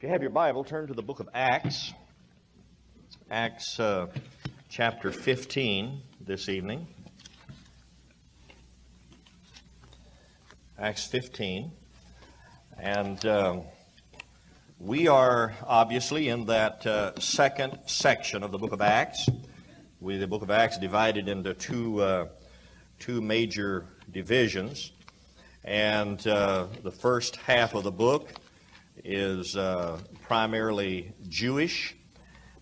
If you have your Bible, turn to the book of Acts, Acts uh, chapter 15 this evening. Acts 15. And um, we are obviously in that uh, second section of the book of Acts. We, the book of Acts divided into two, uh, two major divisions. And uh, the first half of the book is uh, primarily Jewish,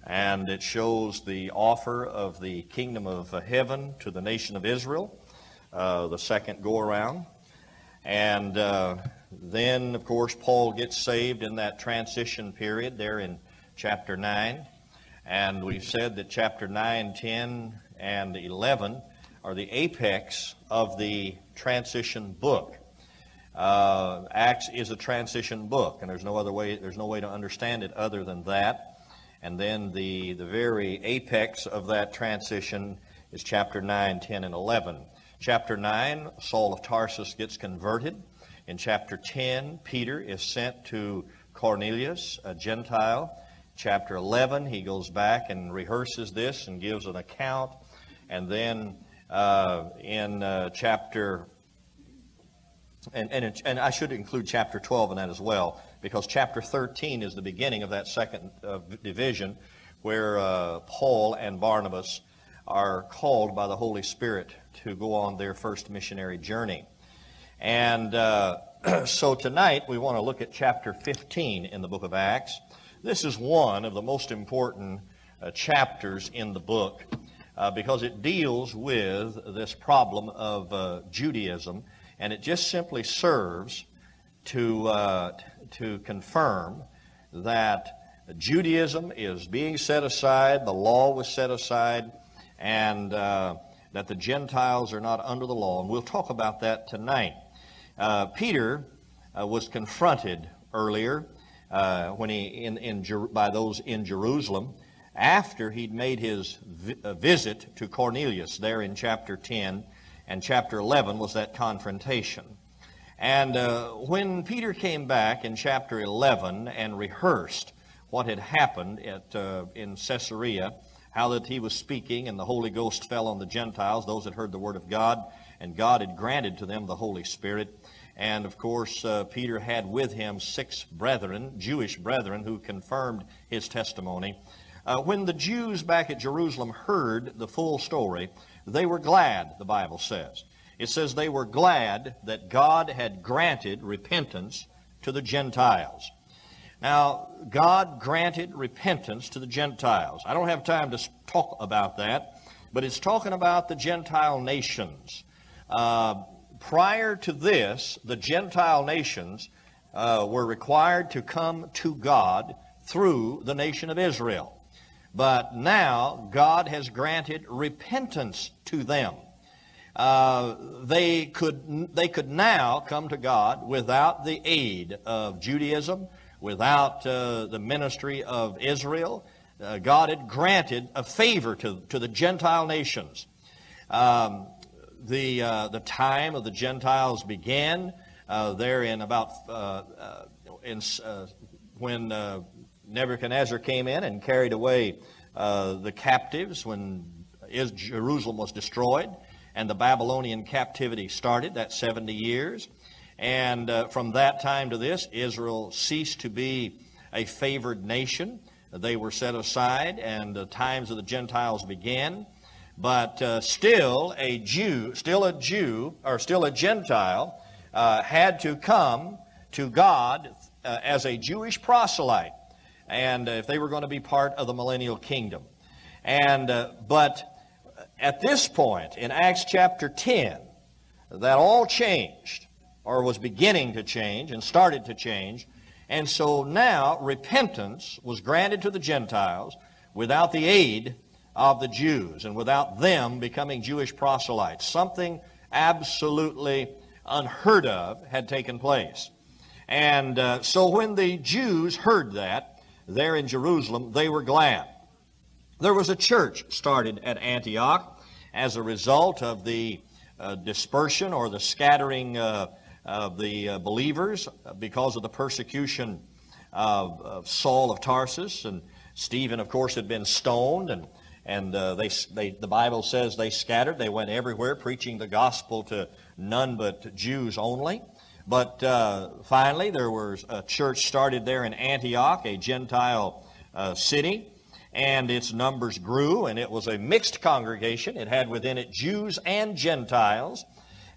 and it shows the offer of the kingdom of heaven to the nation of Israel, uh, the second go around. And uh, then, of course, Paul gets saved in that transition period there in chapter 9. And we've said that chapter 9, 10, and 11 are the apex of the transition book. Uh, Acts is a transition book, and there's no other way. There's no way to understand it other than that. And then the the very apex of that transition is chapter 9, 10, and 11. Chapter 9, Saul of Tarsus gets converted. In chapter 10, Peter is sent to Cornelius, a Gentile. Chapter 11, he goes back and rehearses this and gives an account. And then uh, in uh, chapter and, and, and I should include chapter 12 in that as well, because chapter 13 is the beginning of that second uh, division where uh, Paul and Barnabas are called by the Holy Spirit to go on their first missionary journey. And uh, so tonight we want to look at chapter 15 in the book of Acts. This is one of the most important uh, chapters in the book uh, because it deals with this problem of uh, Judaism and it just simply serves to, uh, to confirm that Judaism is being set aside, the law was set aside, and uh, that the Gentiles are not under the law. And we'll talk about that tonight. Uh, Peter uh, was confronted earlier uh, when he in, in, by those in Jerusalem after he'd made his vi- uh, visit to Cornelius there in chapter 10 and chapter 11 was that confrontation. And uh, when Peter came back in chapter 11 and rehearsed what had happened at, uh, in Caesarea, how that he was speaking and the Holy Ghost fell on the Gentiles, those that heard the word of God, and God had granted to them the Holy Spirit. And of course, uh, Peter had with him six brethren, Jewish brethren, who confirmed his testimony. Uh, when the Jews back at Jerusalem heard the full story, they were glad, the Bible says. It says they were glad that God had granted repentance to the Gentiles. Now, God granted repentance to the Gentiles. I don't have time to talk about that, but it's talking about the Gentile nations. Uh, prior to this, the Gentile nations uh, were required to come to God through the nation of Israel. But now God has granted repentance to them. Uh, they could they could now come to God without the aid of Judaism, without uh, the ministry of Israel. Uh, God had granted a favor to, to the Gentile nations. Um, the uh, the time of the Gentiles began uh, there in about uh, in when Nebuchadnezzar came in and carried away uh, the captives when Jerusalem was destroyed and the Babylonian captivity started, that 70 years. And uh, from that time to this, Israel ceased to be a favored nation. They were set aside, and the times of the Gentiles began. But uh, still, a Jew, still a Jew, or still a Gentile, uh, had to come to God uh, as a Jewish proselyte and uh, if they were going to be part of the millennial kingdom. And uh, but at this point in Acts chapter 10, that all changed, or was beginning to change, and started to change. And so now repentance was granted to the Gentiles without the aid of the Jews and without them becoming Jewish proselytes. Something absolutely unheard of had taken place. And uh, so when the Jews heard that, there in Jerusalem, they were glad. There was a church started at Antioch as a result of the uh, dispersion or the scattering uh, of the uh, believers because of the persecution of Saul of Tarsus, and Stephen, of course, had been stoned, and and uh, they, they, the Bible says they scattered. They went everywhere preaching the gospel to none but Jews only. But uh, finally, there was a church started there in Antioch, a Gentile uh, city, and its numbers grew, and it was a mixed congregation. It had within it Jews and Gentiles.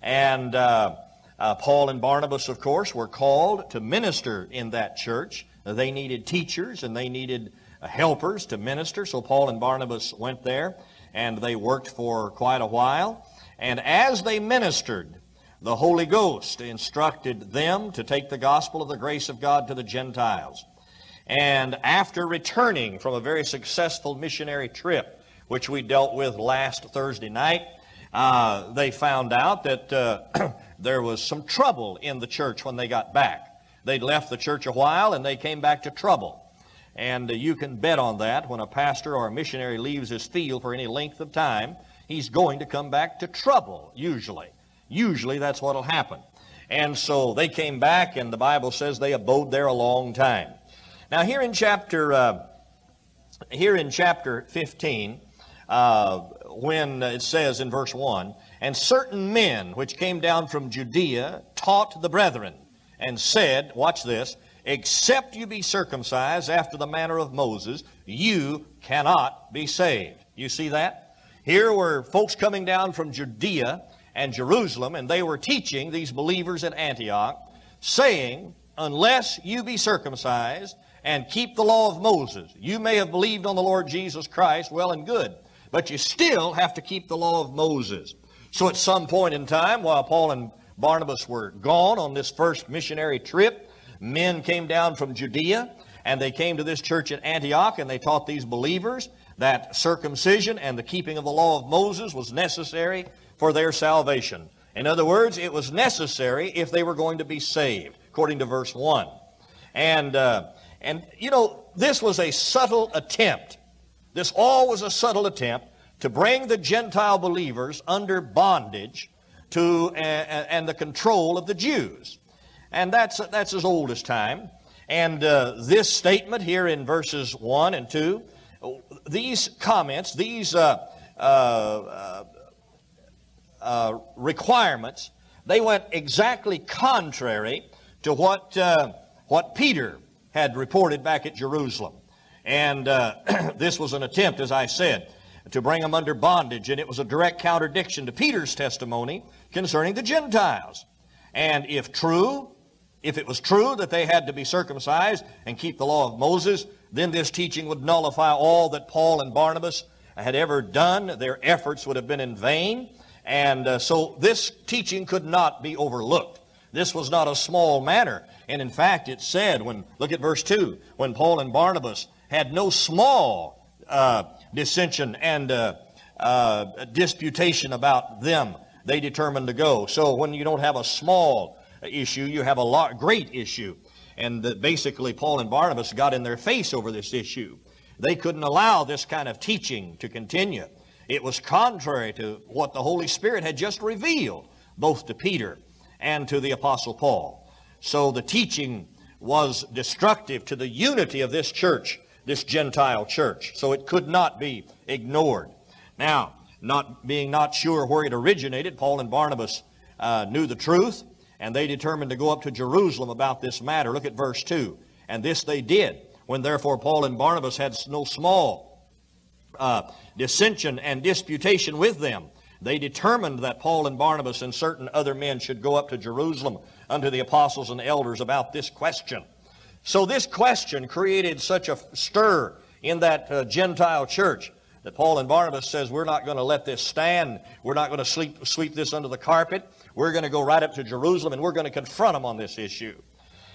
And uh, uh, Paul and Barnabas, of course, were called to minister in that church. They needed teachers and they needed helpers to minister. So Paul and Barnabas went there and they worked for quite a while. And as they ministered, the Holy Ghost instructed them to take the gospel of the grace of God to the Gentiles. And after returning from a very successful missionary trip, which we dealt with last Thursday night, uh, they found out that uh, there was some trouble in the church when they got back. They'd left the church a while and they came back to trouble. And uh, you can bet on that when a pastor or a missionary leaves his field for any length of time, he's going to come back to trouble, usually. Usually that's what will happen. And so they came back, and the Bible says they abode there a long time. Now, here in chapter, uh, here in chapter 15, uh, when it says in verse 1, And certain men which came down from Judea taught the brethren, and said, watch this, except you be circumcised after the manner of Moses, you cannot be saved. You see that? Here were folks coming down from Judea and Jerusalem, and they were teaching these believers at Antioch, saying, Unless you be circumcised and keep the law of Moses, you may have believed on the Lord Jesus Christ, well and good, but you still have to keep the law of Moses. So at some point in time, while Paul and Barnabas were gone on this first missionary trip, men came down from Judea and they came to this church at Antioch and they taught these believers that circumcision and the keeping of the law of Moses was necessary for their salvation. In other words, it was necessary if they were going to be saved, according to verse 1. And, uh, and you know, this was a subtle attempt. This all was a subtle attempt to bring the Gentile believers under bondage to, uh, and the control of the Jews. And that's, that's as old as time. And uh, this statement here in verses 1 and 2, these comments, these uh, uh, requirements, they went exactly contrary to what, uh, what Peter had reported back at Jerusalem. And uh, this was an attempt, as I said, to bring them under bondage. And it was a direct contradiction to Peter's testimony concerning the Gentiles. And if true, if it was true that they had to be circumcised and keep the law of Moses, then this teaching would nullify all that Paul and Barnabas had ever done. Their efforts would have been in vain. And uh, so this teaching could not be overlooked. This was not a small matter. And in fact, it said, when look at verse 2, when Paul and Barnabas had no small uh, dissension and uh, uh disputation about them, they determined to go. So when you don't have a small issue, you have a lot, great issue. And that basically, Paul and Barnabas got in their face over this issue. They couldn't allow this kind of teaching to continue. It was contrary to what the Holy Spirit had just revealed, both to Peter and to the Apostle Paul. So the teaching was destructive to the unity of this church, this Gentile church. So it could not be ignored. Now, not being not sure where it originated, Paul and Barnabas uh, knew the truth and they determined to go up to Jerusalem about this matter. Look at verse 2. And this they did, when therefore Paul and Barnabas had no small uh, dissension and disputation with them. They determined that Paul and Barnabas and certain other men should go up to Jerusalem unto the apostles and elders about this question. So this question created such a stir in that uh, Gentile church that Paul and Barnabas says, we're not going to let this stand. We're not going to sweep, sweep this under the carpet. We're going to go right up to Jerusalem and we're going to confront them on this issue.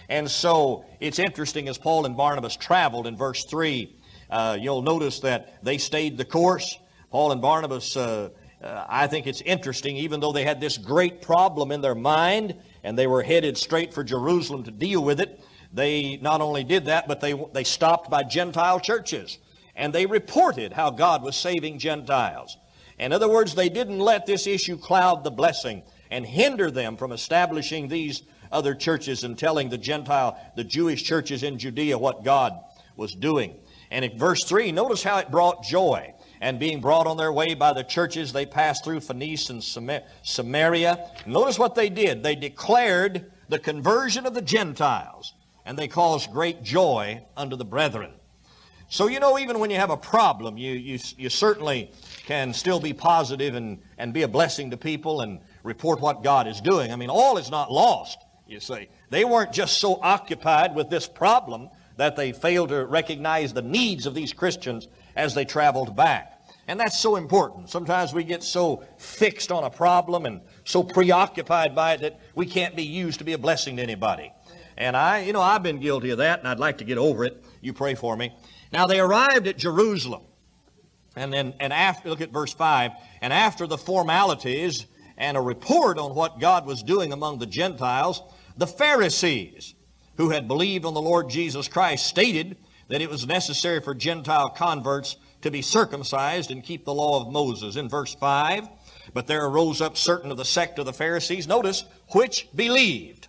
And so it's interesting as Paul and Barnabas traveled in verse 3, uh, you'll notice that they stayed the course. Paul and Barnabas, uh, uh, I think it's interesting, even though they had this great problem in their mind and they were headed straight for Jerusalem to deal with it, they not only did that, but they, they stopped by Gentile churches and they reported how God was saving Gentiles. In other words, they didn't let this issue cloud the blessing and hinder them from establishing these other churches and telling the Gentile, the Jewish churches in Judea what God was doing. And in verse 3, notice how it brought joy. And being brought on their way by the churches, they passed through Phoenicia and Samaria. Notice what they did. They declared the conversion of the Gentiles, and they caused great joy unto the brethren. So, you know, even when you have a problem, you, you, you certainly can still be positive and, and be a blessing to people and report what God is doing. I mean, all is not lost, you see. They weren't just so occupied with this problem that they failed to recognize the needs of these Christians as they traveled back. And that's so important. Sometimes we get so fixed on a problem and so preoccupied by it that we can't be used to be a blessing to anybody. And I, you know, I've been guilty of that and I'd like to get over it. You pray for me. Now they arrived at Jerusalem. And then, and after, look at verse 5, and after the formalities and a report on what God was doing among the Gentiles, the Pharisees, who had believed on the Lord Jesus Christ, stated that it was necessary for Gentile converts to be circumcised and keep the law of Moses. In verse 5, but there arose up certain of the sect of the Pharisees, notice, which believed.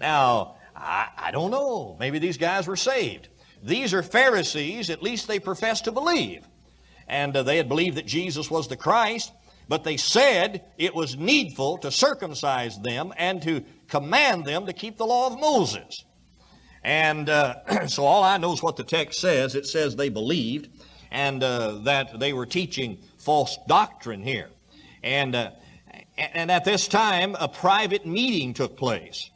Now, I, I don't know. Maybe these guys were saved. These are Pharisees, at least they profess to believe. And uh, they had believed that Jesus was the Christ, but they said it was needful to circumcise them and to command them to keep the law of Moses. And uh, so all I know is what the text says. It says they believed and uh, that they were teaching false doctrine here. And, uh, and at this time, a private meeting took place.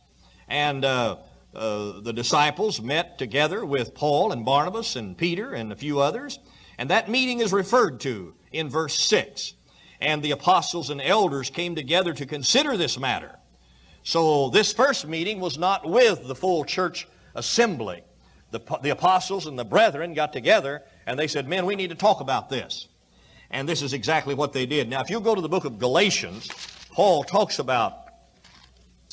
And uh, uh, the disciples met together with Paul and Barnabas and Peter and a few others. And that meeting is referred to in verse 6. And the apostles and elders came together to consider this matter. So this first meeting was not with the full church assembly. The, the apostles and the brethren got together and they said, Men, we need to talk about this. And this is exactly what they did. Now, if you go to the book of Galatians, Paul talks about,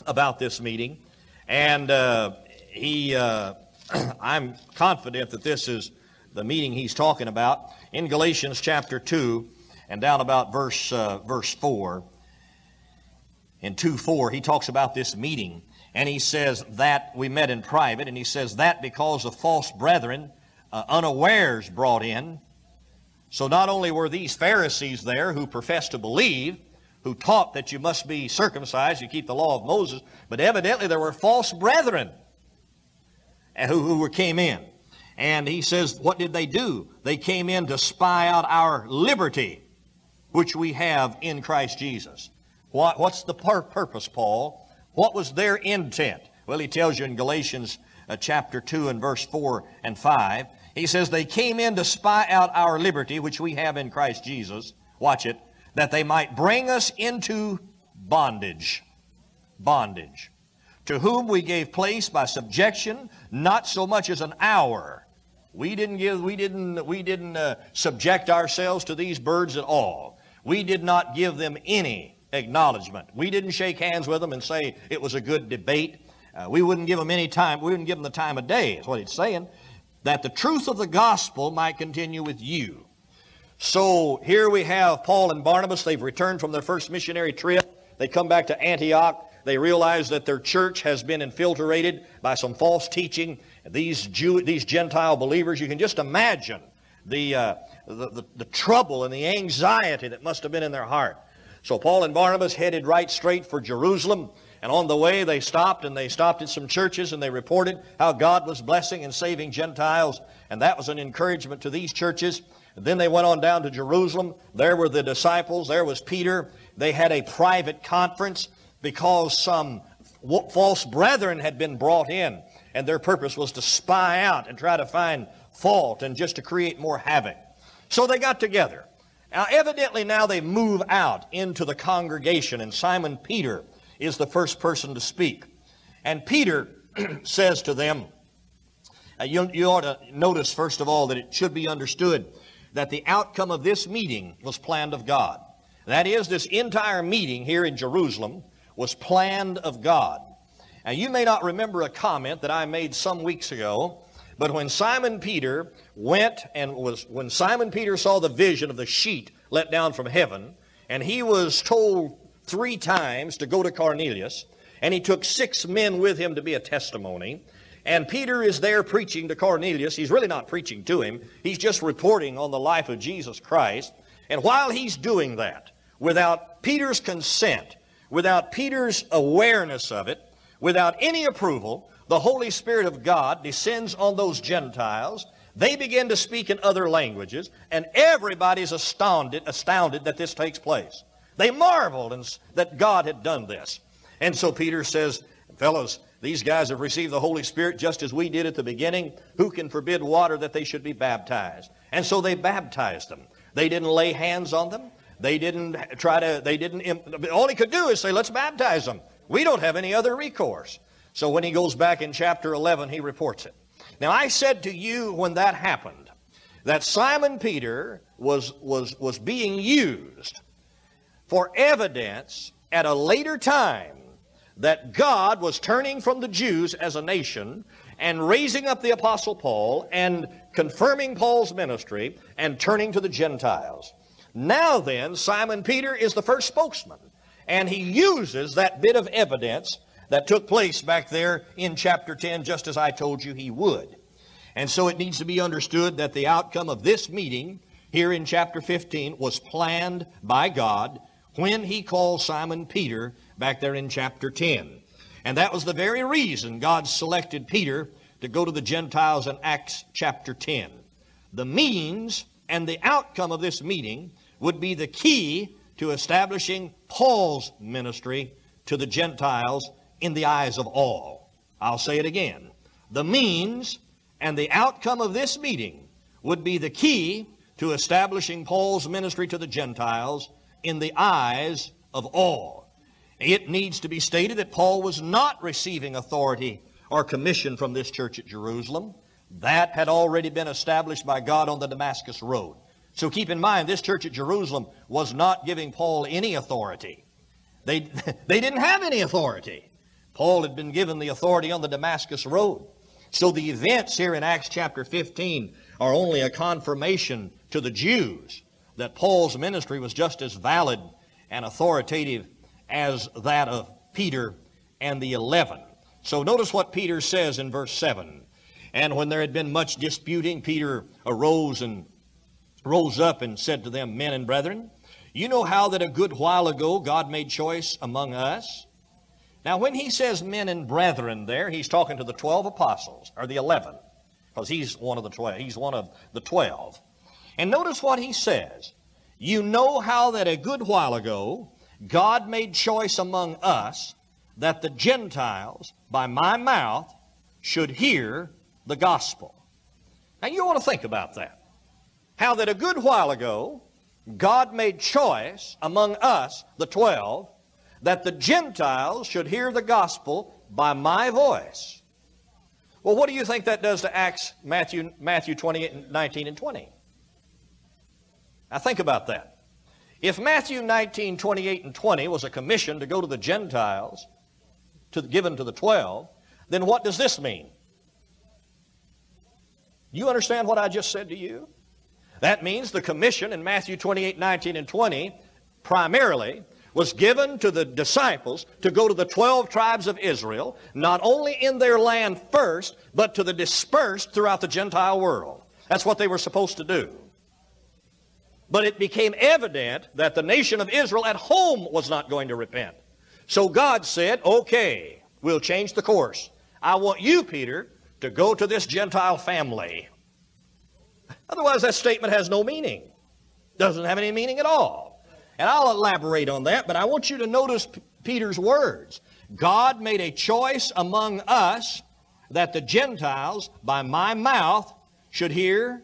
about this meeting. And uh, he, uh, I'm confident that this is the meeting he's talking about. In Galatians chapter 2 and down about verse, uh, verse 4, in 2 4, he talks about this meeting. And he says that we met in private, and he says that because of false brethren, uh, unawares brought in. So not only were these Pharisees there who professed to believe, who taught that you must be circumcised, you keep the law of Moses, but evidently there were false brethren who, who came in. And he says, what did they do? They came in to spy out our liberty, which we have in Christ Jesus. What, what's the pur- purpose, Paul? What was their intent? Well, he tells you in Galatians uh, chapter 2 and verse 4 and 5. He says, They came in to spy out our liberty, which we have in Christ Jesus. Watch it. That they might bring us into bondage. Bondage. To whom we gave place by subjection, not so much as an hour. We didn't give, we didn't, we didn't uh, subject ourselves to these birds at all. We did not give them any acknowledgement. We didn't shake hands with them and say it was a good debate. Uh, we wouldn't give them any time. We wouldn't give them the time of day, is what he's saying. That the truth of the gospel might continue with you. So here we have Paul and Barnabas. They've returned from their first missionary trip. They come back to Antioch. They realize that their church has been infiltrated by some false teaching. These Jew, these Gentile believers, you can just imagine the, uh, the, the, the trouble and the anxiety that must have been in their heart. So Paul and Barnabas headed right straight for Jerusalem. And on the way, they stopped and they stopped at some churches and they reported how God was blessing and saving Gentiles. And that was an encouragement to these churches. And then they went on down to Jerusalem. There were the disciples. There was Peter. They had a private conference because some false brethren had been brought in. And their purpose was to spy out and try to find fault and just to create more havoc. So they got together. Now, evidently, now they move out into the congregation, and Simon Peter is the first person to speak. And Peter says to them, uh, you, you ought to notice, first of all, that it should be understood that the outcome of this meeting was planned of God. That is, this entire meeting here in Jerusalem was planned of God. Now, you may not remember a comment that I made some weeks ago but when Simon Peter went and was, when Simon Peter saw the vision of the sheet let down from heaven, and he was told three times to go to Cornelius, and he took six men with him to be a testimony. And Peter is there preaching to Cornelius. He's really not preaching to him, he's just reporting on the life of Jesus Christ. And while he's doing that, without Peter's consent, without Peter's awareness of it, without any approval, the Holy Spirit of God descends on those Gentiles. They begin to speak in other languages, and everybody's astounded, astounded that this takes place. They marveled and, that God had done this. And so Peter says, Fellows, these guys have received the Holy Spirit just as we did at the beginning. Who can forbid water that they should be baptized? And so they baptized them. They didn't lay hands on them. They didn't try to, they didn't, all he could do is say, let's baptize them. We don't have any other recourse. So when he goes back in chapter 11, he reports it. Now I said to you when that happened that Simon Peter was, was, was being used for evidence at a later time that God was turning from the Jews as a nation and raising up the Apostle Paul and confirming Paul's ministry and turning to the Gentiles. Now then, Simon Peter is the first spokesman, and he uses that bit of evidence that took place back there in chapter 10, just as I told you he would. And so it needs to be understood that the outcome of this meeting here in chapter 15 was planned by God when he called Simon Peter back there in chapter 10. And that was the very reason God selected Peter to go to the Gentiles in Acts chapter 10. The means and the outcome of this meeting would be the key to establishing Paul's ministry to the Gentiles in the eyes of all. I'll say it again. The means and the outcome of this meeting would be the key to establishing Paul's ministry to the Gentiles in the eyes of all. It needs to be stated that Paul was not receiving authority or commission from this church at Jerusalem. That had already been established by God on the Damascus Road. So keep in mind, this church at Jerusalem was not giving Paul any authority. They, they didn't have any authority. Paul had been given the authority on the Damascus Road. So the events here in Acts chapter 15 are only a confirmation to the Jews that Paul's ministry was just as valid and authoritative as that of Peter and the eleven. So notice what Peter says in verse 7. And when there had been much disputing, Peter arose and rose up and said to them, Men and brethren, you know how that a good while ago God made choice among us. Now, when he says men and brethren there, he's talking to the 12 apostles, or the 11, because he's one of the 12. He's one of the 12. And notice what he says. You know how that a good while ago God made choice among us that the Gentiles, by my mouth, should hear the gospel. Now you want to think about that. How that a good while ago God made choice among us, the twelve, that the Gentiles should hear the gospel by my voice. Well, what do you think that does to Acts, Matthew, Matthew 28, 19, and 20? Now think about that. If Matthew 19, 28 and 20 was a commission to go to the Gentiles, to, given to the 12, then what does this mean? You understand what I just said to you? That means the commission in Matthew 28, 19, and 20 primarily was given to the disciples to go to the 12 tribes of Israel, not only in their land first, but to the dispersed throughout the Gentile world. That's what they were supposed to do. But it became evident that the nation of Israel at home was not going to repent. So God said, okay, we'll change the course. I want you, Peter, to go to this Gentile family. Otherwise, that statement has no meaning. Doesn't have any meaning at all. And I'll elaborate on that, but I want you to notice P- Peter's words. God made a choice among us that the Gentiles, by my mouth, should hear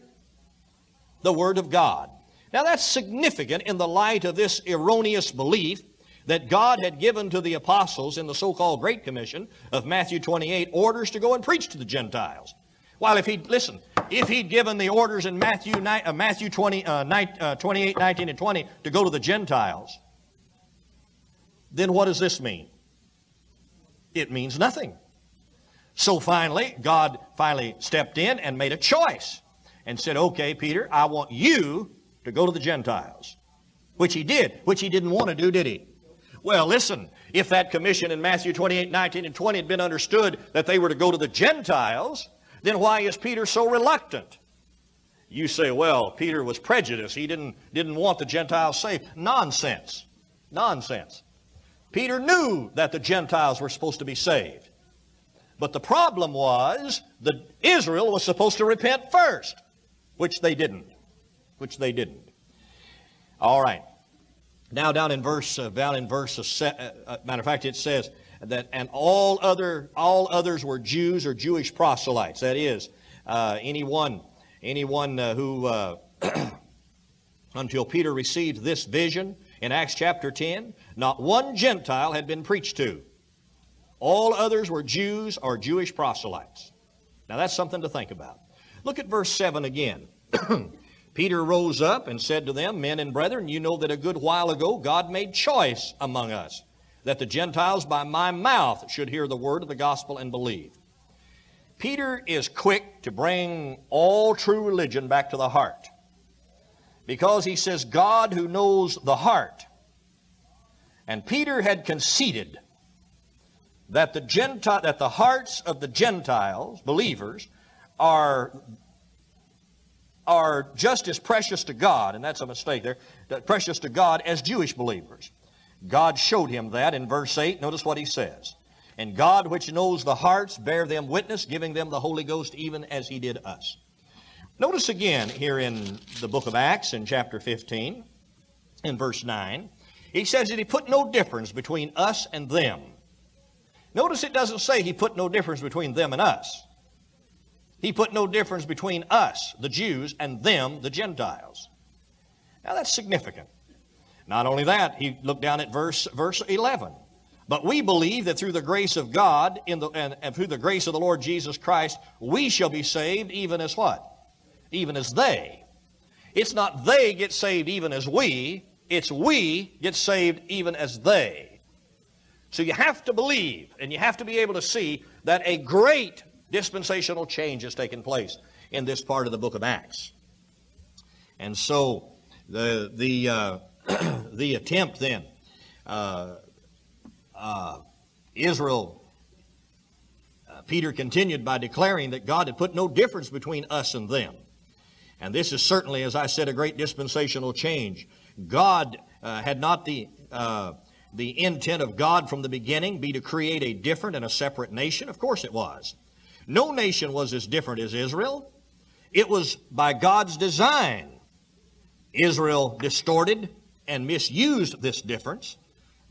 the Word of God. Now that's significant in the light of this erroneous belief that God had given to the apostles in the so-called Great Commission of Matthew 28 orders to go and preach to the Gentiles. While if he'd, listen, if he'd given the orders in Matthew, uh, Matthew 20, uh, uh, 28, 19, and 20 to go to the Gentiles, then what does this mean? It means nothing. So finally, God finally stepped in and made a choice and said, okay, Peter, I want you to go to the Gentiles. Which he did, which he didn't want to do, did he? Well, listen, if that commission in Matthew 28, 19, and 20 had been understood that they were to go to the Gentiles, then why is Peter so reluctant? You say, well, Peter was prejudiced. He didn't, didn't want the Gentiles saved. Nonsense. Nonsense. Peter knew that the Gentiles were supposed to be saved. But the problem was that Israel was supposed to repent first, which they didn't. Which they didn't. All right. Now down in verse, uh, down in verse, uh, uh, matter of fact, it says that, and all other, all others were Jews or Jewish proselytes. That is, uh, anyone Anyone uh, who, uh, until Peter received this vision in Acts chapter 10, not one Gentile had been preached to. All others were Jews or Jewish proselytes. Now that's something to think about. Look at verse 7 again. Peter rose up and said to them, Men and brethren, you know that a good while ago God made choice among us, that the Gentiles by my mouth should hear the word of the gospel and believe. Peter is quick to bring all true religion back to the heart. Because he says, God who knows the heart. And Peter had conceded that the, Gentile, that the hearts of the Gentiles, believers, are, are just as precious to God, and that's a mistake there, precious to God as Jewish believers. God showed him that in verse 8. Notice what he says. And God, which knows the hearts, bear them witness, giving them the Holy Ghost, even as He did us. Notice again here in the book of Acts, in chapter 15, in verse 9, he says that He put no difference between us and them. Notice it doesn't say He put no difference between them and us. He put no difference between us, the Jews, and them, the Gentiles. Now that's significant. Not only that, he looked down at verse, verse 11. But we believe that through the grace of God in the, and, and through the grace of the Lord Jesus Christ, we shall be saved even as what? Even as they. It's not they get saved even as we, it's we get saved even as they. So you have to believe and you have to be able to see that a great dispensational change has taken place in this part of the book of Acts. And so the, the, uh, the attempt then uh, uh, Israel, uh, Peter continued by declaring that God had put no difference between us and them. And this is certainly, as I said, a great dispensational change. God uh, had not the, uh, the intent of God from the beginning be to create a different and a separate nation. Of course it was. No nation was as different as Israel. It was by God's design. Israel distorted and misused this difference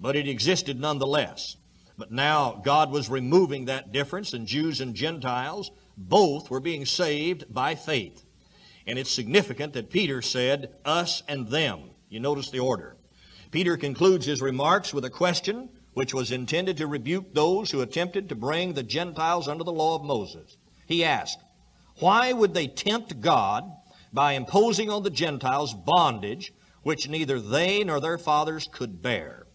but it existed nonetheless. But now God was removing that difference, and Jews and Gentiles both were being saved by faith. And it's significant that Peter said, us and them. You notice the order. Peter concludes his remarks with a question which was intended to rebuke those who attempted to bring the Gentiles under the law of Moses. He asked, Why would they tempt God by imposing on the Gentiles bondage which neither they nor their fathers could bear?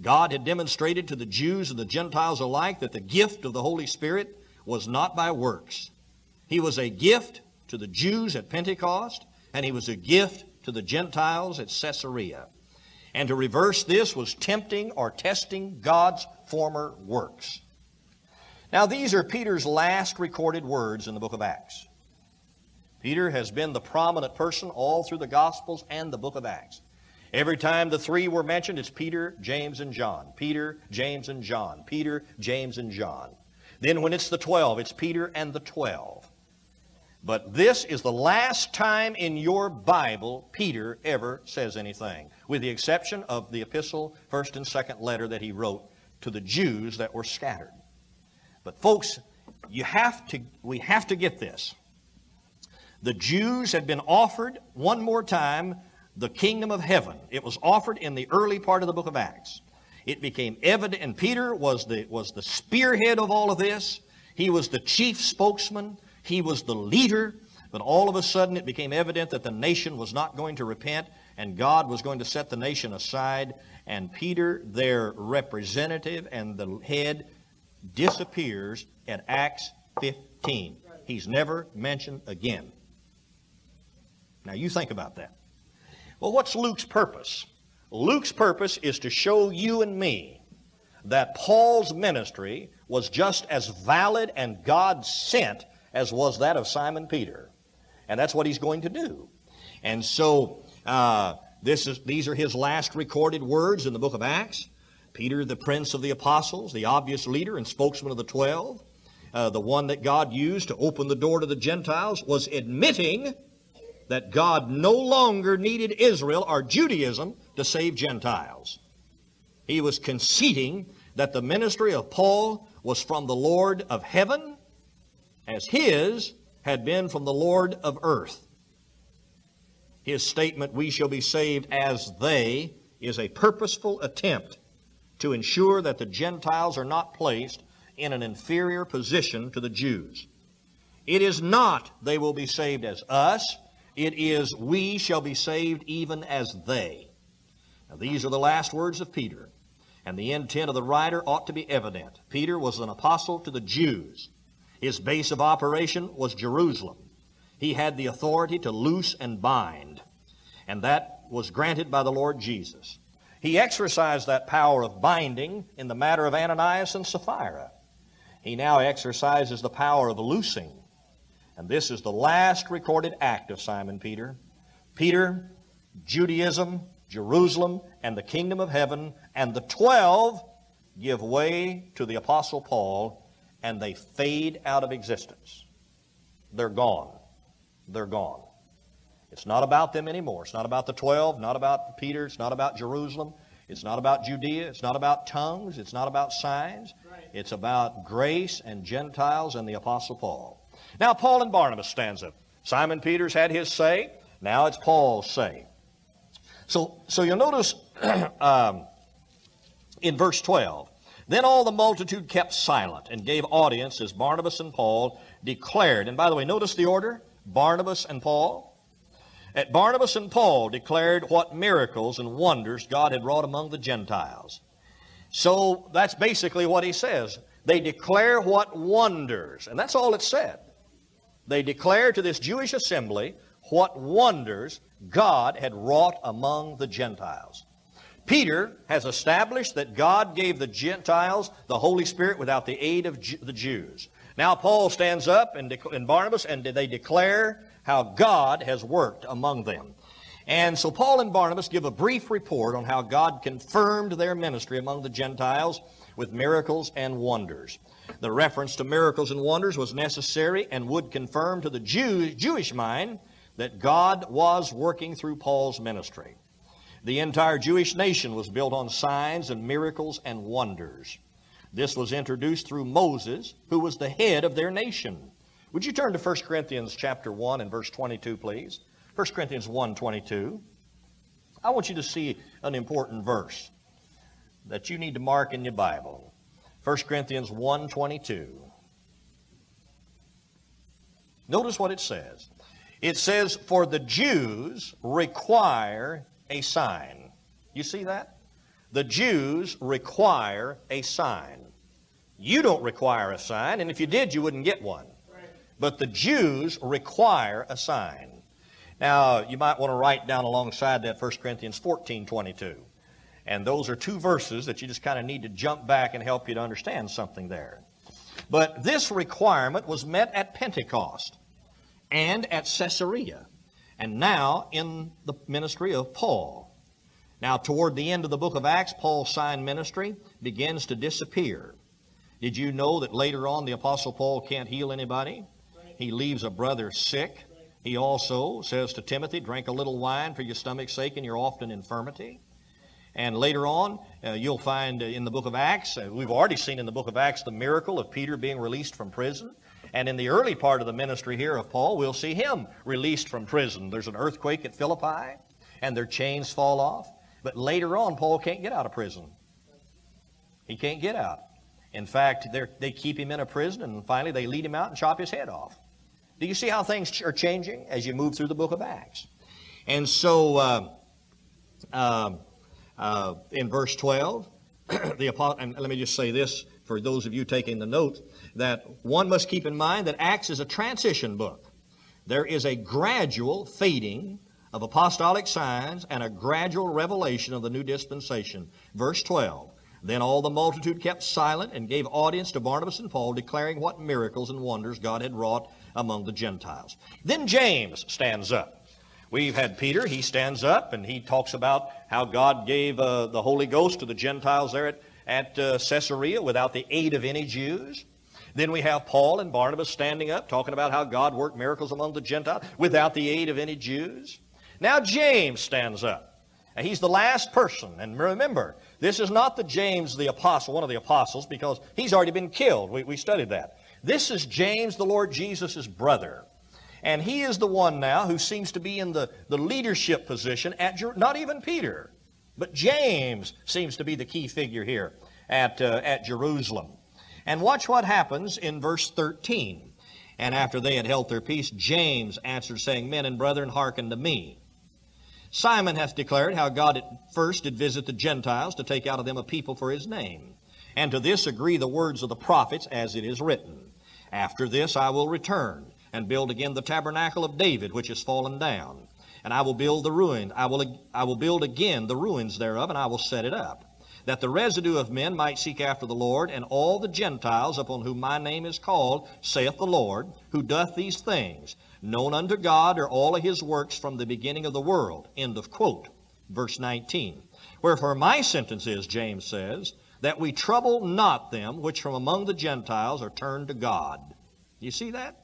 God had demonstrated to the Jews and the Gentiles alike that the gift of the Holy Spirit was not by works. He was a gift to the Jews at Pentecost, and he was a gift to the Gentiles at Caesarea. And to reverse this was tempting or testing God's former works. Now, these are Peter's last recorded words in the book of Acts. Peter has been the prominent person all through the Gospels and the book of Acts. Every time the three were mentioned, it's Peter, James, and John. Peter, James, and John. Peter, James, and John. Then when it's the 12, it's Peter and the 12. But this is the last time in your Bible Peter ever says anything, with the exception of the epistle, first and second letter that he wrote to the Jews that were scattered. But folks, you have to, we have to get this. The Jews had been offered one more time the kingdom of heaven. It was offered in the early part of the book of Acts. It became evident, and Peter was the, was the spearhead of all of this. He was the chief spokesman. He was the leader. But all of a sudden, it became evident that the nation was not going to repent, and God was going to set the nation aside. And Peter, their representative and the head, disappears at Acts 15. He's never mentioned again. Now, you think about that. Well, what's Luke's purpose? Luke's purpose is to show you and me that Paul's ministry was just as valid and God sent as was that of Simon Peter. And that's what he's going to do. And so, uh, this is, these are his last recorded words in the book of Acts. Peter, the prince of the apostles, the obvious leader and spokesman of the twelve, uh, the one that God used to open the door to the Gentiles, was admitting that God no longer needed Israel or Judaism to save Gentiles. He was conceding that the ministry of Paul was from the Lord of heaven, as his had been from the Lord of earth. His statement, we shall be saved as they, is a purposeful attempt to ensure that the Gentiles are not placed in an inferior position to the Jews. It is not they will be saved as us, it is we shall be saved even as they. Now, these are the last words of Peter, and the intent of the writer ought to be evident. Peter was an apostle to the Jews. His base of operation was Jerusalem. He had the authority to loose and bind, and that was granted by the Lord Jesus. He exercised that power of binding in the matter of Ananias and Sapphira. He now exercises the power of loosing. And this is the last recorded act of Simon Peter. Peter, Judaism, Jerusalem, and the kingdom of heaven, and the twelve give way to the Apostle Paul, and they fade out of existence. They're gone. They're gone. It's not about them anymore. It's not about the 12, not about Peter, it's not about Jerusalem, it's not about Judea, it's not about tongues, it's not about signs. It's about grace and Gentiles and the Apostle Paul. Now, Paul and Barnabas stands up. Simon Peter's had his say. Now it's Paul's say. So, so you'll notice um, in verse 12, then all the multitude kept silent and gave audience as Barnabas and Paul declared. And by the way, notice the order Barnabas and Paul. At Barnabas and Paul declared what miracles and wonders God had wrought among the Gentiles. So that's basically what he says. They declare what wonders, and that's all it said. They declare to this Jewish assembly what wonders God had wrought among the Gentiles. Peter has established that God gave the Gentiles the Holy Spirit without the aid of the Jews. Now Paul stands up and, and Barnabas and they declare how God has worked among them. And so Paul and Barnabas give a brief report on how God confirmed their ministry among the Gentiles with miracles and wonders. The reference to miracles and wonders was necessary and would confirm to the Jew, Jewish mind that God was working through Paul's ministry. The entire Jewish nation was built on signs and miracles and wonders. This was introduced through Moses, who was the head of their nation. Would you turn to 1 Corinthians chapter 1 and verse 22, please? 1 Corinthians 1 22. I want you to see an important verse that you need to mark in your Bible. 1 Corinthians 1 22. Notice what it says. It says, For the Jews require a sign. You see that? The Jews require a sign. You don't require a sign, and if you did, you wouldn't get one. But the Jews require a sign. Now, you might want to write down alongside that 1 Corinthians 14 22. And those are two verses that you just kind of need to jump back and help you to understand something there. But this requirement was met at Pentecost and at Caesarea, and now in the ministry of Paul. Now, toward the end of the book of Acts, Paul's sign ministry begins to disappear. Did you know that later on the Apostle Paul can't heal anybody? He leaves a brother sick. He also says to Timothy, Drink a little wine for your stomach's sake and your often infirmity. And later on, uh, you'll find uh, in the book of Acts, uh, we've already seen in the book of Acts the miracle of Peter being released from prison. And in the early part of the ministry here of Paul, we'll see him released from prison. There's an earthquake at Philippi, and their chains fall off. But later on, Paul can't get out of prison. He can't get out. In fact, they keep him in a prison, and finally they lead him out and chop his head off. Do you see how things are changing as you move through the book of Acts? And so, uh, uh, in verse 12, the apostle, and let me just say this for those of you taking the note, that one must keep in mind that Acts is a transition book. There is a gradual fading of apostolic signs and a gradual revelation of the new dispensation. Verse 12. Then all the multitude kept silent and gave audience to Barnabas and Paul, declaring what miracles and wonders God had wrought among the Gentiles. Then James stands up. We've had Peter, he stands up and he talks about how God gave uh, the Holy Ghost to the Gentiles there at, at uh, Caesarea without the aid of any Jews. Then we have Paul and Barnabas standing up talking about how God worked miracles among the Gentiles without the aid of any Jews. Now James stands up. And he's the last person. And remember, this is not the James the apostle, one of the apostles, because he's already been killed. We, we studied that. This is James, the Lord Jesus' brother. And he is the one now who seems to be in the, the leadership position at, Jer- not even Peter, but James seems to be the key figure here at, uh, at Jerusalem. And watch what happens in verse 13. And after they had held their peace, James answered, saying, Men and brethren, hearken to me. Simon hath declared how God at first did visit the Gentiles to take out of them a people for his name. And to this agree the words of the prophets, as it is written. After this I will return and build again the tabernacle of David, which is fallen down. And I will build the ruin. I will, I will build again the ruins thereof, and I will set it up, that the residue of men might seek after the Lord, and all the Gentiles upon whom my name is called, saith the Lord, who doth these things, known unto God are all of his works from the beginning of the world. End of quote. Verse 19. Wherefore my sentence is, James says, that we trouble not them which from among the Gentiles are turned to God. You see that?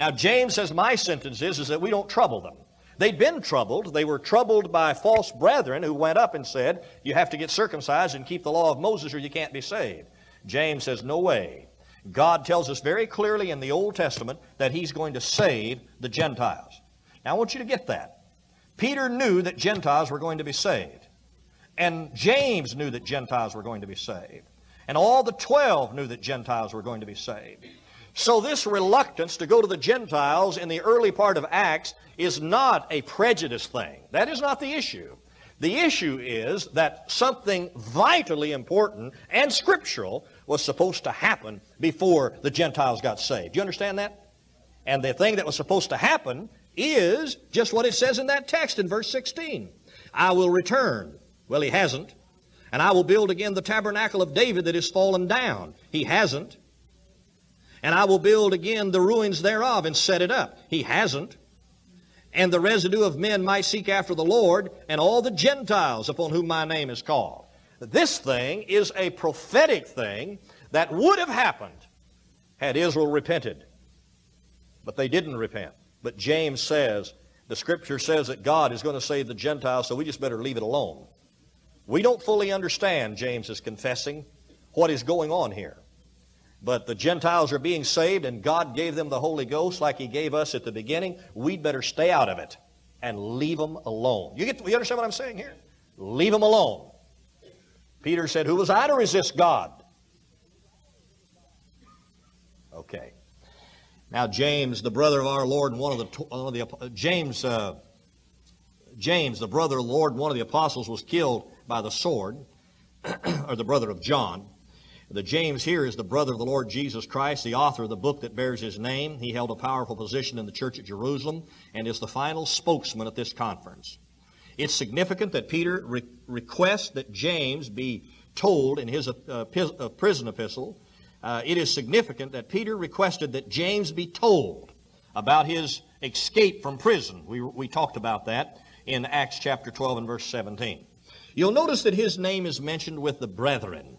Now James says my sentence is, is that we don't trouble them. They'd been troubled. They were troubled by false brethren who went up and said, you have to get circumcised and keep the law of Moses or you can't be saved. James says, no way. God tells us very clearly in the Old Testament that He's going to save the Gentiles. Now I want you to get that. Peter knew that Gentiles were going to be saved. And James knew that Gentiles were going to be saved. And all the twelve knew that Gentiles were going to be saved. So this reluctance to go to the Gentiles in the early part of Acts is not a prejudice thing. That is not the issue. The issue is that something vitally important and scriptural was supposed to happen before the Gentiles got saved. Do you understand that? And the thing that was supposed to happen is just what it says in that text in verse 16. I will return. Well, he hasn't. And I will build again the tabernacle of David that is fallen down. He hasn't. And I will build again the ruins thereof and set it up. He hasn't and the residue of men might seek after the Lord, and all the Gentiles upon whom my name is called. This thing is a prophetic thing that would have happened had Israel repented. But they didn't repent. But James says, the scripture says that God is going to save the Gentiles, so we just better leave it alone. We don't fully understand, James is confessing, what is going on here. But the Gentiles are being saved, and God gave them the Holy Ghost like He gave us at the beginning. We'd better stay out of it and leave them alone. You, get, you understand what I'm saying here? Leave them alone. Peter said, Who was I to resist God? Okay. Now, James, the brother of our Lord, one of the, one of the James, uh, James, the brother of the Lord, one of the apostles, was killed by the sword, or the brother of John. The James here is the brother of the Lord Jesus Christ, the author of the book that bears his name. He held a powerful position in the church at Jerusalem and is the final spokesman at this conference. It's significant that Peter re- requests that James be told in his uh, uh, prison epistle. Uh, it is significant that Peter requested that James be told about his escape from prison. We, we talked about that in Acts chapter 12 and verse 17. You'll notice that his name is mentioned with the brethren.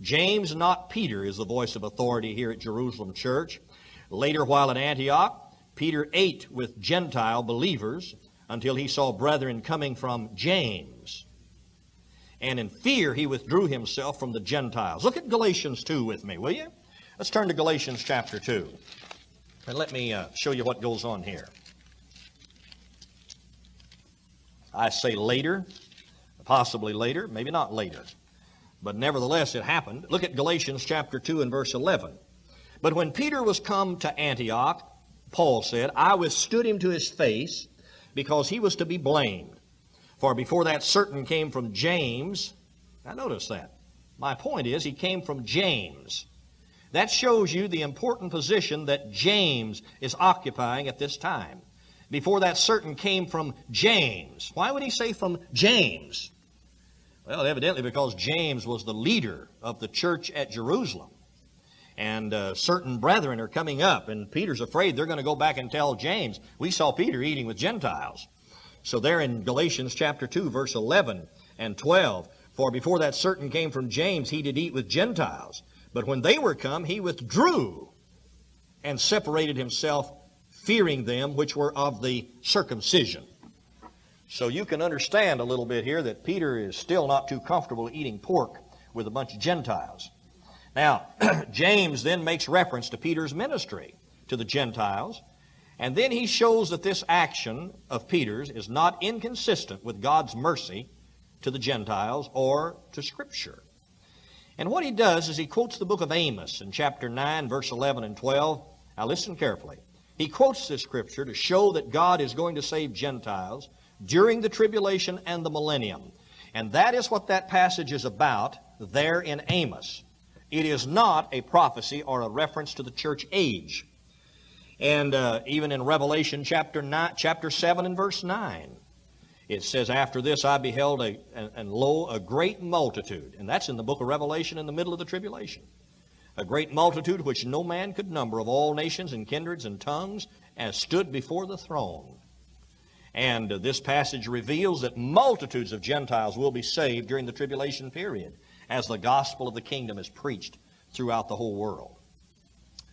James, not Peter, is the voice of authority here at Jerusalem Church. Later, while at Antioch, Peter ate with Gentile believers until he saw brethren coming from James. And in fear, he withdrew himself from the Gentiles. Look at Galatians 2 with me, will you? Let's turn to Galatians chapter 2. And let me uh, show you what goes on here. I say later, possibly later, maybe not later. But nevertheless, it happened. Look at Galatians chapter 2 and verse 11. But when Peter was come to Antioch, Paul said, I withstood him to his face because he was to be blamed. For before that certain came from James. Now notice that. My point is, he came from James. That shows you the important position that James is occupying at this time. before that certain came from James. Why would he say from James? Well, evidently because James was the leader of the church at Jerusalem. And uh, certain brethren are coming up, and Peter's afraid they're going to go back and tell James, we saw Peter eating with Gentiles. So there in Galatians chapter 2, verse 11 and 12, for before that certain came from James, he did eat with Gentiles. But when they were come, he withdrew and separated himself, fearing them which were of the circumcision. So you can understand a little bit here that Peter is still not too comfortable eating pork with a bunch of Gentiles. Now, James then makes reference to Peter's ministry to the Gentiles, and then he shows that this action of Peter's is not inconsistent with God's mercy to the Gentiles or to Scripture. And what he does is he quotes the book of Amos in chapter 9, verse 11 and 12. Now listen carefully. He quotes this scripture to show that God is going to save Gentiles during the tribulation and the millennium. And that is what that passage is about there in Amos. It is not a prophecy or a reference to the church age. And uh, even in Revelation chapter, nine, chapter 7 and verse 9, it says, After this I beheld, a, and, and lo, a great multitude. And that's in the book of Revelation in the middle of the tribulation. A great multitude which no man could number of all nations and kindreds and tongues, as stood before the throne. And uh, this passage reveals that multitudes of Gentiles will be saved during the tribulation period as the gospel of the kingdom is preached throughout the whole world.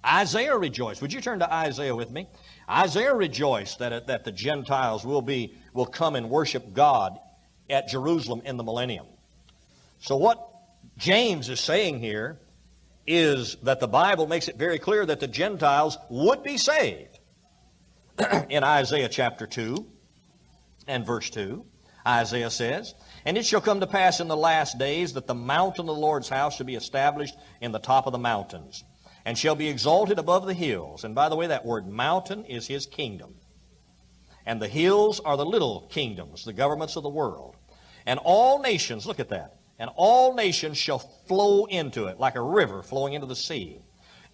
Isaiah rejoiced. Would you turn to Isaiah with me? Isaiah rejoiced that, that the Gentiles will, be, will come and worship God at Jerusalem in the millennium. So, what James is saying here is that the Bible makes it very clear that the Gentiles would be saved. in Isaiah chapter 2 and verse 2, Isaiah says, And it shall come to pass in the last days that the mountain of the Lord's house shall be established in the top of the mountains and shall be exalted above the hills. And by the way, that word mountain is his kingdom. And the hills are the little kingdoms, the governments of the world. And all nations, look at that, and all nations shall flow into it like a river flowing into the sea.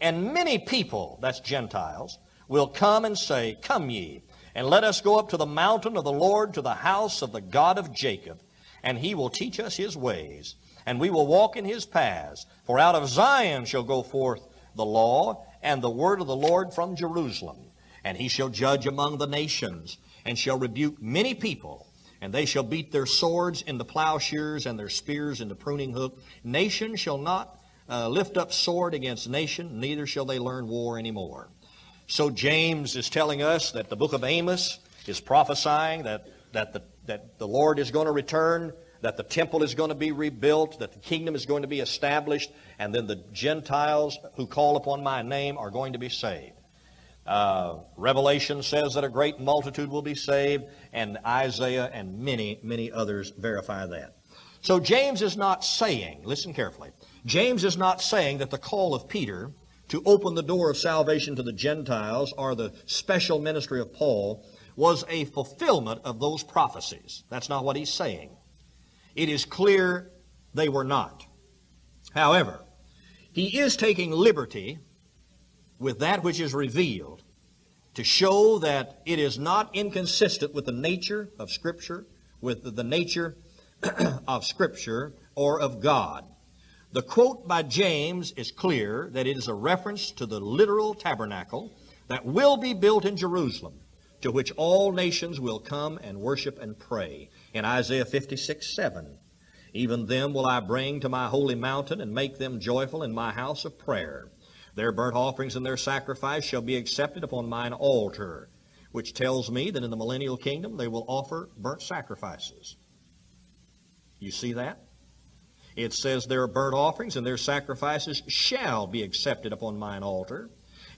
And many people, that's Gentiles, will come and say, Come ye, and let us go up to the mountain of the Lord, to the house of the God of Jacob, and he will teach us his ways, and we will walk in his paths. For out of Zion shall go forth the law and the word of the Lord from Jerusalem. And he shall judge among the nations, and shall rebuke many people, and they shall beat their swords into plowshares and their spears into pruning hook. Nation shall not uh, lift up sword against nation, neither shall they learn war anymore. So James is telling us that the book of Amos is prophesying that, that, the, that the Lord is going to return that the temple is going to be rebuilt, that the kingdom is going to be established, and then the Gentiles who call upon my name are going to be saved. Uh, Revelation says that a great multitude will be saved, and Isaiah and many, many others verify that. So James is not saying, listen carefully, James is not saying that the call of Peter to open the door of salvation to the Gentiles or the special ministry of Paul was a fulfillment of those prophecies. That's not what he's saying. It is clear they were not. However, he is taking liberty with that which is revealed to show that it is not inconsistent with the nature of Scripture, with the nature of Scripture or of God. The quote by James is clear that it is a reference to the literal tabernacle that will be built in Jerusalem, to which all nations will come and worship and pray in Isaiah 56 7. Even them will I bring to my holy mountain and make them joyful in my house of prayer. Their burnt offerings and their sacrifice shall be accepted upon mine altar, which tells me that in the millennial kingdom they will offer burnt sacrifices. You see that? It says their burnt offerings and their sacrifices shall be accepted upon mine altar,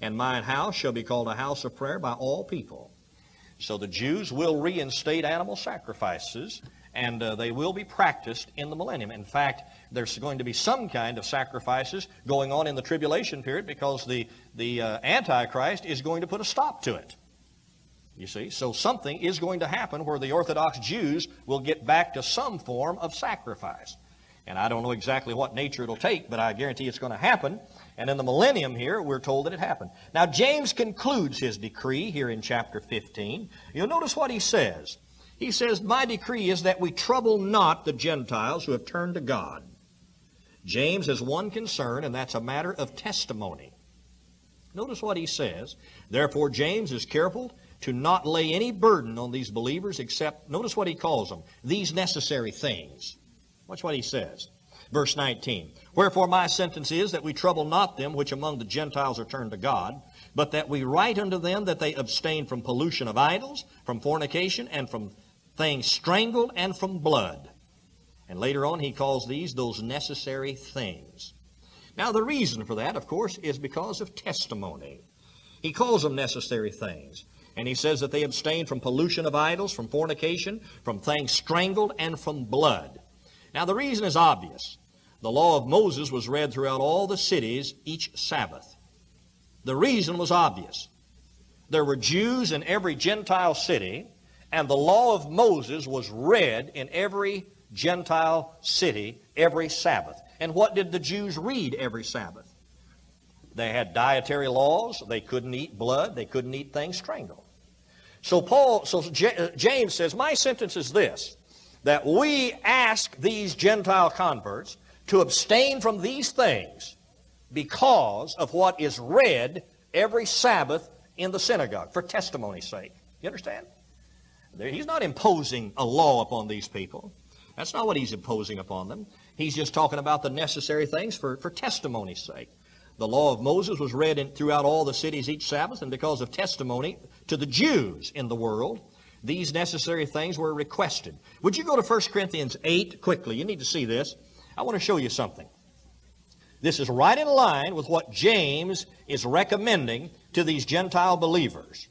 and mine house shall be called a house of prayer by all people. So the Jews will reinstate animal sacrifices, and uh, they will be practiced in the millennium. In fact, there's going to be some kind of sacrifices going on in the tribulation period because the, the uh, Antichrist is going to put a stop to it. You see, so something is going to happen where the Orthodox Jews will get back to some form of sacrifice. And I don't know exactly what nature it'll take, but I guarantee it's going to happen. And in the millennium here, we're told that it happened. Now, James concludes his decree here in chapter 15. You'll notice what he says. He says, My decree is that we trouble not the Gentiles who have turned to God. James has one concern, and that's a matter of testimony. Notice what he says. Therefore, James is careful to not lay any burden on these believers except, notice what he calls them, these necessary things. Watch what he says. Verse 19. Wherefore my sentence is that we trouble not them which among the Gentiles are turned to God, but that we write unto them that they abstain from pollution of idols, from fornication, and from things strangled, and from blood. And later on he calls these those necessary things. Now the reason for that, of course, is because of testimony. He calls them necessary things. And he says that they abstain from pollution of idols, from fornication, from things strangled, and from blood. Now the reason is obvious. The law of Moses was read throughout all the cities each Sabbath. The reason was obvious. There were Jews in every Gentile city, and the law of Moses was read in every Gentile city every Sabbath. And what did the Jews read every Sabbath? They had dietary laws. They couldn't eat blood. They couldn't eat things strangled. So Paul, so uh, James says, my sentence is this, that we ask these Gentile converts to abstain from these things because of what is read every Sabbath in the synagogue for testimony's sake. You understand? He's not imposing a law upon these people. That's not what he's imposing upon them. He's just talking about the necessary things for, for testimony's sake. The law of Moses was read in, throughout all the cities each Sabbath, and because of testimony to the Jews in the world, these necessary things were requested. Would you go to 1 Corinthians 8 quickly? You need to see this. I want to show you something. This is right in line with what James is recommending to these Gentile believers.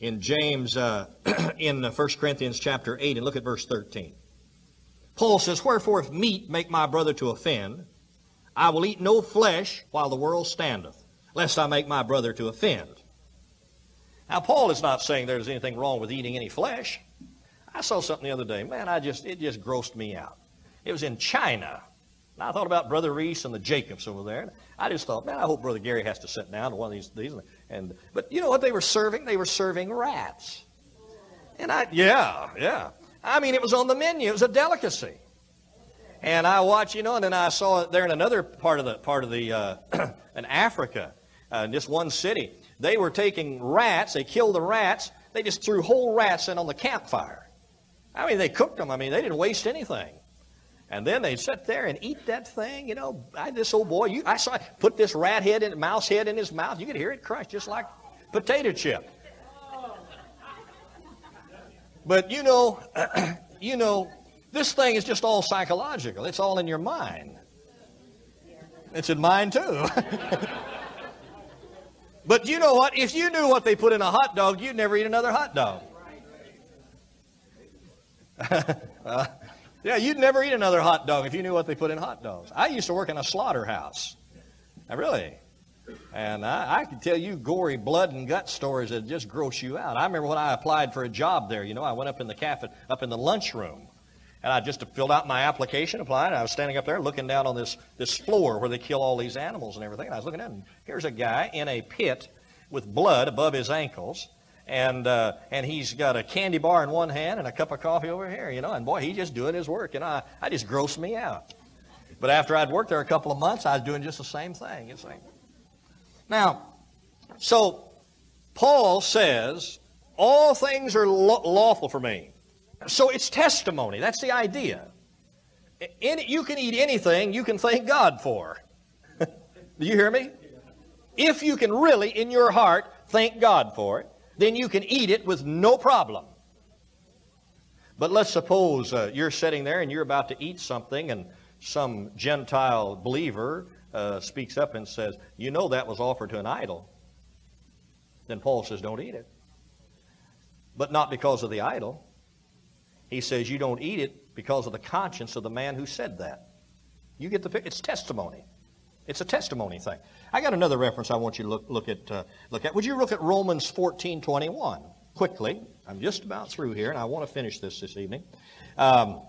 In James, uh, in 1 Corinthians chapter 8, and look at verse 13. Paul says, Wherefore if meat make my brother to offend, I will eat no flesh while the world standeth, lest I make my brother to offend. Now, Paul is not saying there's anything wrong with eating any flesh. I saw something the other day. Man, I just it just grossed me out. It was in China. And I thought about Brother Reese and the Jacobs over there. I just thought, man, I hope Brother Gary has to sit down to one of these. these and but you know what they were serving? They were serving rats. And I, yeah, yeah. I mean, it was on the menu. It was a delicacy. And I watched, you know, and then I saw it there in another part of the part of the uh, in Africa, uh, in this one city. They were taking rats. They killed the rats. They just threw whole rats in on the campfire. I mean, they cooked them. I mean, they didn't waste anything. And then they'd sit there and eat that thing. You know, I, this old boy, you, I saw put this rat head and mouse head in his mouth. You could hear it crunch just like potato chip. But you know, you know, this thing is just all psychological. It's all in your mind. It's in mine too. but you know what? If you knew what they put in a hot dog, you'd never eat another hot dog. uh, yeah, you'd never eat another hot dog if you knew what they put in hot dogs. I used to work in a slaughterhouse. Really. And I, I can tell you gory blood and gut stories that just gross you out. I remember when I applied for a job there, you know, I went up in the cafe, up in the lunchroom. And I just filled out my application, applied, I was standing up there looking down on this, this floor where they kill all these animals and everything. And I was looking at and here's a guy in a pit with blood above his ankles and uh, and he's got a candy bar in one hand and a cup of coffee over here, you know. And boy, he's just doing his work, and I, I just grossed me out. But after I'd worked there a couple of months, I was doing just the same thing. It's like, now, so Paul says all things are lawful for me. So it's testimony. That's the idea. You can eat anything you can thank God for. Do you hear me? If you can really, in your heart, thank God for it then you can eat it with no problem. But let's suppose uh, you're sitting there and you're about to eat something, and some Gentile believer uh, speaks up and says, You know that was offered to an idol. Then Paul says, Don't eat it. But not because of the idol. He says, You don't eat it because of the conscience of the man who said that. You get the. It's testimony. It's a testimony thing. I got another reference I want you to look, look at. Uh, look at. Would you look at Romans 14, 21 quickly? I'm just about through here, and I want to finish this this evening. Um,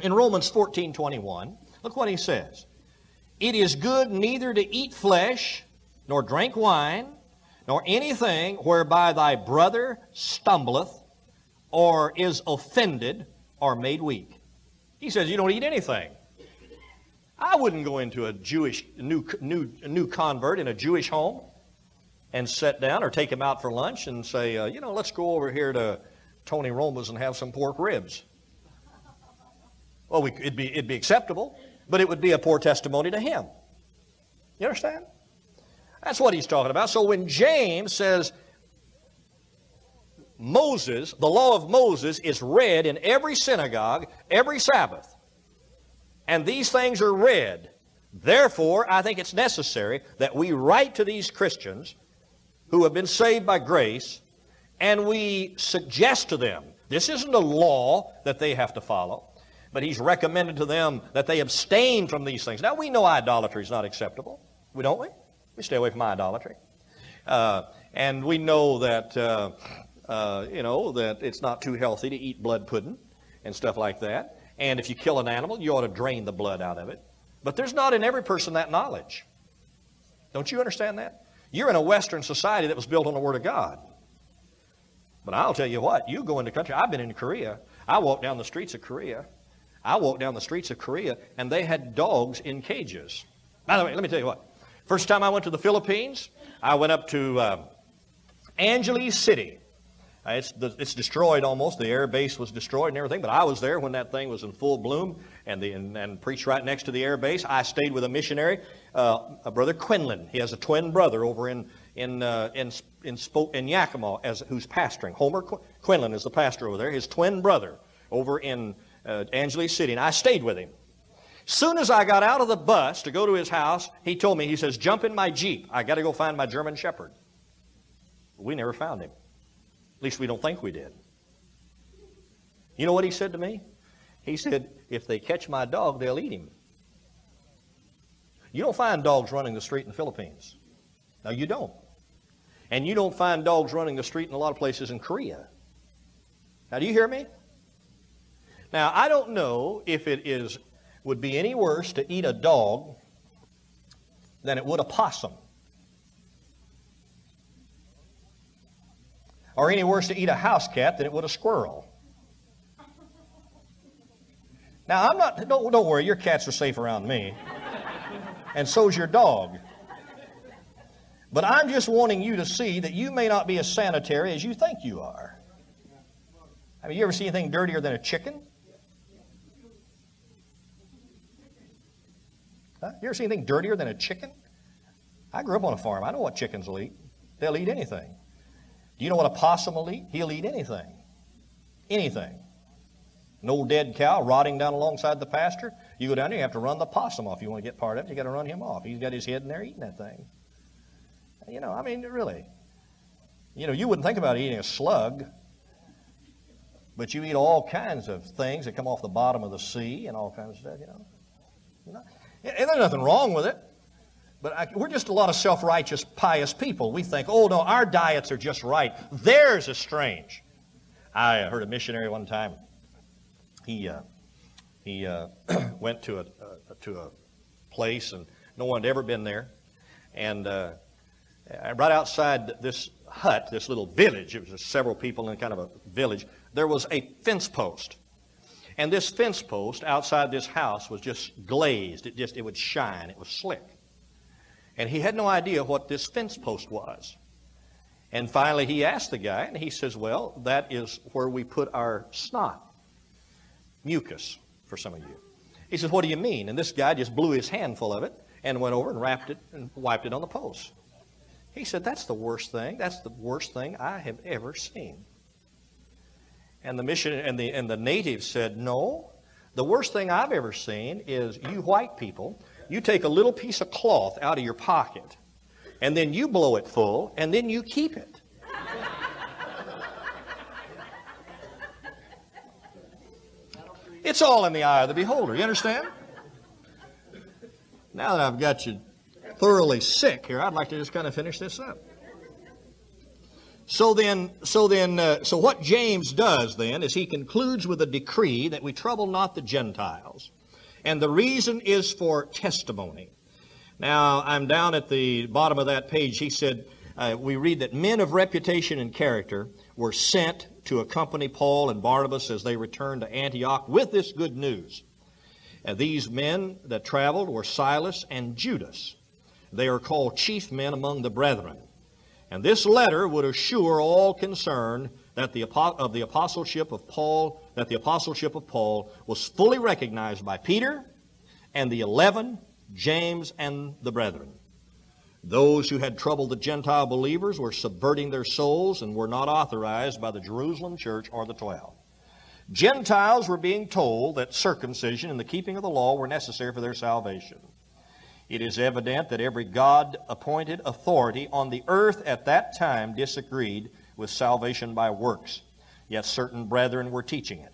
in Romans 14, 21, Look what he says. It is good neither to eat flesh, nor drink wine, nor anything whereby thy brother stumbleth, or is offended, or made weak. He says you don't eat anything. I wouldn't go into a Jewish new, new, new convert in a Jewish home and sit down or take him out for lunch and say, uh, you know, let's go over here to Tony Roma's and have some pork ribs. Well, we, it'd, be, it'd be acceptable, but it would be a poor testimony to him. You understand? That's what he's talking about. So when James says Moses, the law of Moses, is read in every synagogue every Sabbath, and these things are read, therefore, I think it's necessary that we write to these Christians who have been saved by grace and we suggest to them this isn't a law that they have to follow, but he's recommended to them that they abstain from these things. Now, we know idolatry is not acceptable. We don't we? We stay away from idolatry. Uh, and we know that, uh, uh, you know, that it's not too healthy to eat blood pudding and stuff like that. And if you kill an animal, you ought to drain the blood out of it. But there's not in every person that knowledge. Don't you understand that? You're in a Western society that was built on the Word of God. But I'll tell you what, you go into country, I've been in Korea. I walked down the streets of Korea. I walked down the streets of Korea, and they had dogs in cages. By the way, let me tell you what. First time I went to the Philippines, I went up to uh, Angeles City. Uh, it's, it's destroyed almost. The air base was destroyed and everything, but I was there when that thing was in full bloom and, the, and, and preached right next to the air base. I stayed with a missionary, uh, a brother Quinlan. He has a twin brother over in, in, uh, in, in, in Yakima as, who's pastoring. Homer Qu- Quinlan is the pastor over there. His twin brother over in uh, Angeles City, and I stayed with him. Soon as I got out of the bus to go to his house, he told me, he says, jump in my Jeep. I got to go find my German Shepherd. We never found him. At least we don't think we did. You know what he said to me? He said, if they catch my dog, they'll eat him. You don't find dogs running the street in the Philippines. No, you don't. And you don't find dogs running the street in a lot of places in Korea. Now, do you hear me? Now, I don't know if it is would be any worse to eat a dog than it would a possum. Or any worse to eat a house cat than it would a squirrel. Now, I'm not, don't, don't worry, your cats are safe around me. And so's your dog. But I'm just wanting you to see that you may not be as sanitary as you think you are. I mean, you ever see anything dirtier than a chicken? Huh? You ever see anything dirtier than a chicken? I grew up on a farm. I know what chickens will eat. They'll eat anything. Do you know what a possum will eat? He'll eat anything. Anything. An old dead cow rotting down alongside the pasture. You go down there, you have to run the possum off. You want to get part of it, you got to run him off. He's got his head in there eating that thing. You know, I mean, really. You know, you wouldn't think about eating a slug, but you eat all kinds of things that come off the bottom of the sea and all kinds of stuff, you know. And there's nothing wrong with it. But I, we're just a lot of self righteous, pious people. We think, oh, no, our diets are just right. Theirs is strange. I heard a missionary one time. He, uh, he uh, went to a, to a place, and no one had ever been there. And uh, right outside this hut, this little village, it was several people in kind of a village, there was a fence post. And this fence post outside this house was just glazed. It just, it would shine. It was slick. And he had no idea what this fence post was. And finally he asked the guy, and he says, well, that is where we put our snot. Mucus, for some of you. He says, what do you mean? And this guy just blew his hand full of it and went over and wrapped it and wiped it on the post. He said, that's the worst thing. That's the worst thing I have ever seen. And the mission and the and the natives said, No. The worst thing I've ever seen is you white people, you take a little piece of cloth out of your pocket, and then you blow it full, and then you keep it. It's all in the eye of the beholder. You understand? Now that I've got you thoroughly sick here, I'd like to just kind of finish this up. So then, so then, uh, so what James does then is he concludes with a decree that we trouble not the Gentiles. And the reason is for testimony. Now, I'm down at the bottom of that page. He said, uh, we read that men of reputation and character were sent to accompany Paul and Barnabas as they returned to Antioch with this good news. Uh, these men that traveled were Silas and Judas. They are called chief men among the brethren. And this letter would assure all concerned that the of the apostleship of Paul that the apostleship of Paul was fully recognized by Peter and the eleven, James and the brethren. Those who had troubled the Gentile believers were subverting their souls and were not authorized by the Jerusalem church or the twelve. Gentiles were being told that circumcision and the keeping of the law were necessary for their salvation. It is evident that every God appointed authority on the earth at that time disagreed with salvation by works, yet certain brethren were teaching it.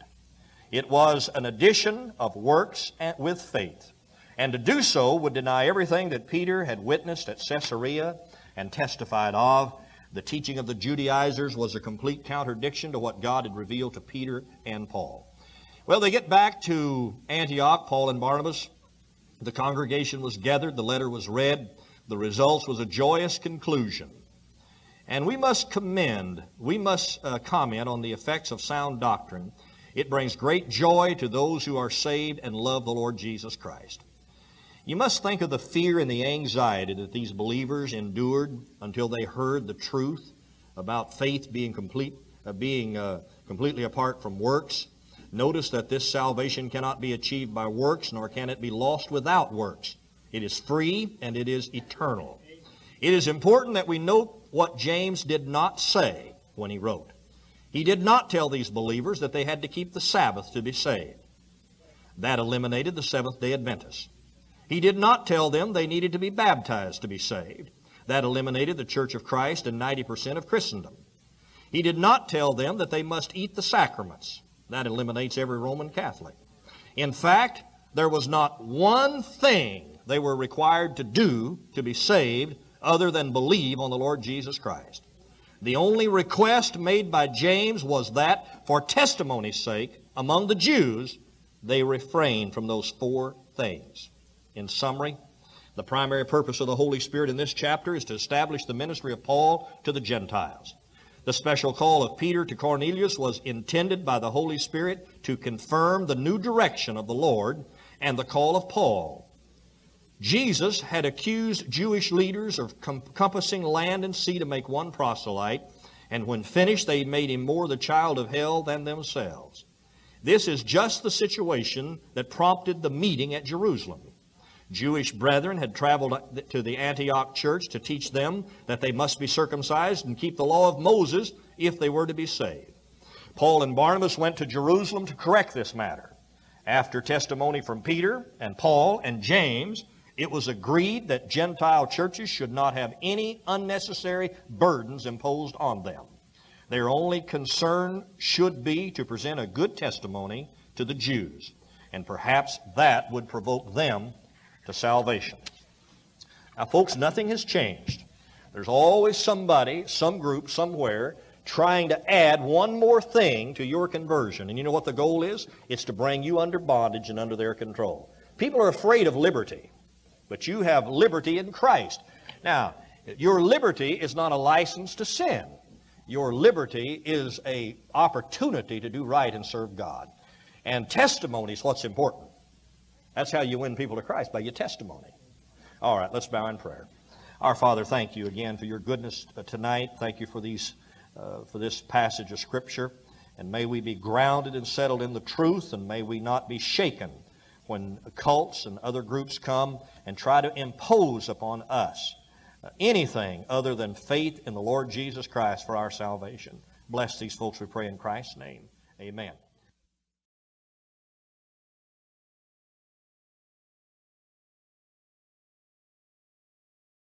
It was an addition of works with faith, and to do so would deny everything that Peter had witnessed at Caesarea and testified of. The teaching of the Judaizers was a complete contradiction to what God had revealed to Peter and Paul. Well, they get back to Antioch, Paul and Barnabas. The congregation was gathered, the letter was read. The results was a joyous conclusion. And we must commend, we must uh, comment on the effects of sound doctrine. It brings great joy to those who are saved and love the Lord Jesus Christ. You must think of the fear and the anxiety that these believers endured until they heard the truth about faith being complete, uh, being uh, completely apart from works. Notice that this salvation cannot be achieved by works, nor can it be lost without works. It is free and it is eternal. It is important that we note what James did not say when he wrote. He did not tell these believers that they had to keep the Sabbath to be saved. That eliminated the Seventh day Adventists. He did not tell them they needed to be baptized to be saved. That eliminated the Church of Christ and 90% of Christendom. He did not tell them that they must eat the sacraments. That eliminates every Roman Catholic. In fact, there was not one thing they were required to do to be saved other than believe on the Lord Jesus Christ. The only request made by James was that, for testimony's sake, among the Jews, they refrain from those four things. In summary, the primary purpose of the Holy Spirit in this chapter is to establish the ministry of Paul to the Gentiles. The special call of Peter to Cornelius was intended by the Holy Spirit to confirm the new direction of the Lord and the call of Paul Jesus had accused Jewish leaders of compassing land and sea to make one proselyte, and when finished, they made him more the child of hell than themselves. This is just the situation that prompted the meeting at Jerusalem. Jewish brethren had traveled to the Antioch church to teach them that they must be circumcised and keep the law of Moses if they were to be saved. Paul and Barnabas went to Jerusalem to correct this matter. After testimony from Peter and Paul and James, it was agreed that Gentile churches should not have any unnecessary burdens imposed on them. Their only concern should be to present a good testimony to the Jews, and perhaps that would provoke them to salvation. Now, folks, nothing has changed. There's always somebody, some group, somewhere trying to add one more thing to your conversion. And you know what the goal is? It's to bring you under bondage and under their control. People are afraid of liberty but you have liberty in Christ. Now, your liberty is not a license to sin. Your liberty is a opportunity to do right and serve God. And testimony is what's important. That's how you win people to Christ, by your testimony. All right, let's bow in prayer. Our Father, thank you again for your goodness tonight. Thank you for these, uh, for this passage of Scripture. And may we be grounded and settled in the truth, and may we not be shaken when cults and other groups come and try to impose upon us uh, anything other than faith in the Lord Jesus Christ for our salvation. Bless these folks, we pray in Christ's name. Amen.